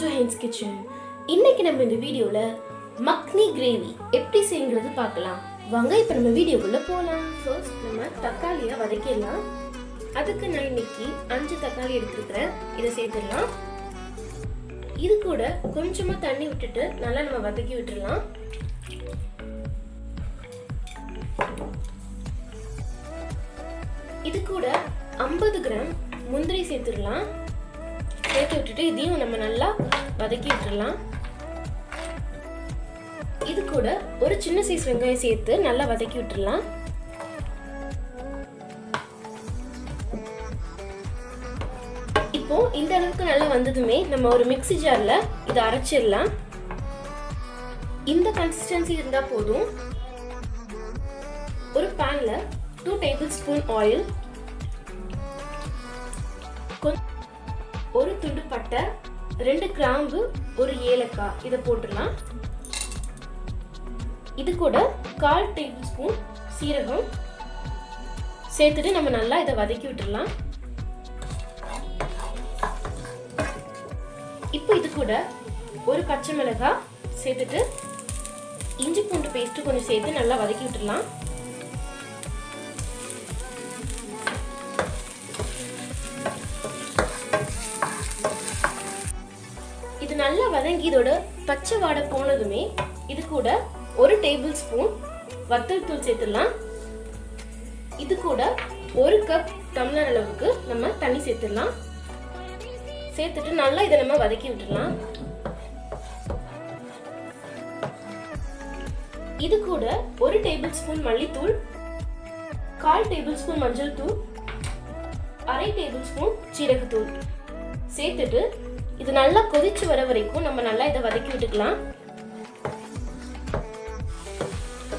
To hence kitchen இன்னைக்கு நம்ம இந்த வீடியோவில் மக்னி கிரேவி எப்படி செய்யுங்கிறது பார்க்கலாம். வாங்க இப்போ நம்ம வீடியோக்குள்ள போகலாம் ஃபர்ஸ்ட் நம்ம தக்காளியை வதக்கிடலாம். அதுக்கு நான் இன்னைக்கு அஞ்சு தக்காளி எடுத்துருக்கிறேன். இதை சேர்த்துடலாம். இது கூட கொஞ்சமா தண்ணி விட்டுட்டு நல்லா நம்ம வதக்கி விட்டுடலாம். இது கூட ஐம்பது கிராம் முந்திரி சேர்த்துடலாம். சேர்த்து விட்டுட்டு இதையும் நம்ம நல்லா வதக்கி விட்டுடலாம். இது கூட ஒரு சின்ன சைஸ் வெங்காயம் சேர்த்து நல்லா வதக்கி விட்டுடலாம். இப்போ இந்த அளவுக்கு நல்லா வந்ததுமே நம்ம ஒரு மிக்ஸி ஜார்ல இதை அரைச்சிடலாம். இந்த கன்சிஸ்டன்சி இருந்தா போதும். ஒரு பேன்ல டூ டேபிள் ஸ்பூன் ஆயில் ஒரு துண்டு பட்டை ரெண்டு கிராம்பு ஒரு ஏலக்காய். இதை போட்டுடலாம். இது கூட கால் டேபிள் ஸ்பூன் சீரகம். சேர்த்துட்டு நம்ம நல்லா இதை வதக்கி விட்டுடலாம். இப்போ இது கூட ஒரு பச்சை மிளகாய் சேர்த்துட்டு இஞ்சி பூண்டு பேஸ்ட்டு கொஞ்சம் சேர்த்து நல்லா வதக்கி விட்டுடலாம். நல்லா வதங்கி இதோட பச்சை வாடை போனதுமே இது கூட ஒரு டேபிள் ஸ்பூன் வத்தல் தூள் சேர்த்துடலாம். இது கூட ஒரு கப் டம்ளர் அளவுக்கு நம்ம தண்ணி சேர்த்துடலாம். சேர்த்துட்டு நல்லா இதை நம்ம வதக்கி விட்டுடலாம். இது கூட ஒரு டேபிள் ஸ்பூன் மல்லித்தூள் கால் டேபிள் ஸ்பூன் மஞ்சள் தூள் அரை டேபிள் ஸ்பூன் சீரகத்தூள். சேர்த்துட்டு இது நல்லா கொதிச்சு வர வரைக்கும் நம்ம நல்லா இதை வதக்கி விட்டுக்கலாம்.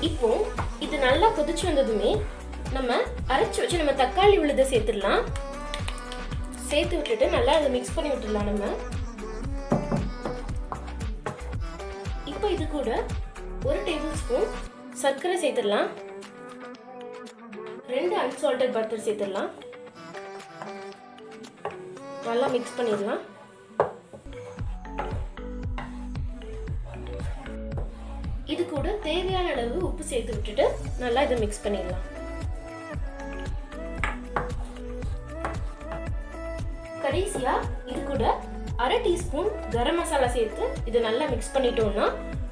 இப்போ இது நல்லா கொதிச்சு வந்ததுமே நம்ம அரைச்சு வச்சு நம்ம தக்காளி உள்ளதை சேர்த்துடலாம். சேர்த்து விட்டுட்டு நல்லா அதை மிக்ஸ் பண்ணி விட்டுடலாம் நம்ம. இப்போ இது கூட ஒரு டேபிள் ஸ்பூன் சர்க்கரை சேர்த்துடலாம். ரெண்டு அன்சால்டட் பட்டர் சேர்த்துடலாம். நல்லா மிக்ஸ் பண்ணிடலாம். இது கூட தேவையான அளவு உப்பு சேர்த்து விட்டுட்டு நல்லா இதை மிக்ஸ் பண்ணிடலாம் கடைசியா இது கூட அரை டீஸ்பூன் கரம் மசாலா சேர்த்து இதை நல்லா மிக்ஸ் பண்ணிட்டோம்னா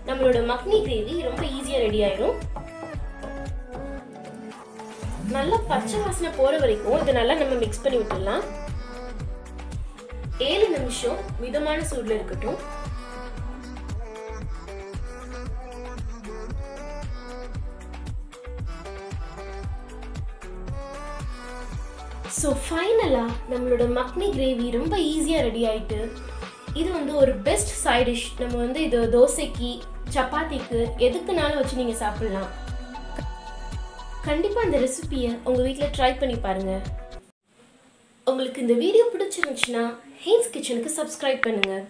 நம்மளோட மக்னி கிரேவி ரொம்ப ஈஸியா ரெடி ஆயிடும் நல்லா பச்சை வாசனை போற வரைக்கும் இதை நல்லா நம்ம மிக்ஸ் பண்ணி விட்டுடலாம். ஏழு நிமிஷம் மிதமான சூடுல இருக்கட்டும். ஸோ ஃபைனலாக நம்மளோட மக்னி கிரேவி ரொம்ப ஈஸியாக ரெடி ஆகிட்டு இது வந்து ஒரு பெஸ்ட் சைட் டிஷ் நம்ம வந்து இது தோசைக்கு சப்பாத்திக்கு எதுக்குனாலும் வச்சு நீங்கள் சாப்பிட்லாம். கண்டிப்பாக இந்த ரெசிபியை உங்கள் வீட்டில் ட்ரை பண்ணி பாருங்கள் உங்களுக்கு இந்த வீடியோ பிடிச்சிருந்துச்சுன்னா ஹெய்ன்ஸ் கிச்சனுக்கு சப்ஸ்கிரைப் பண்ணுங்கள்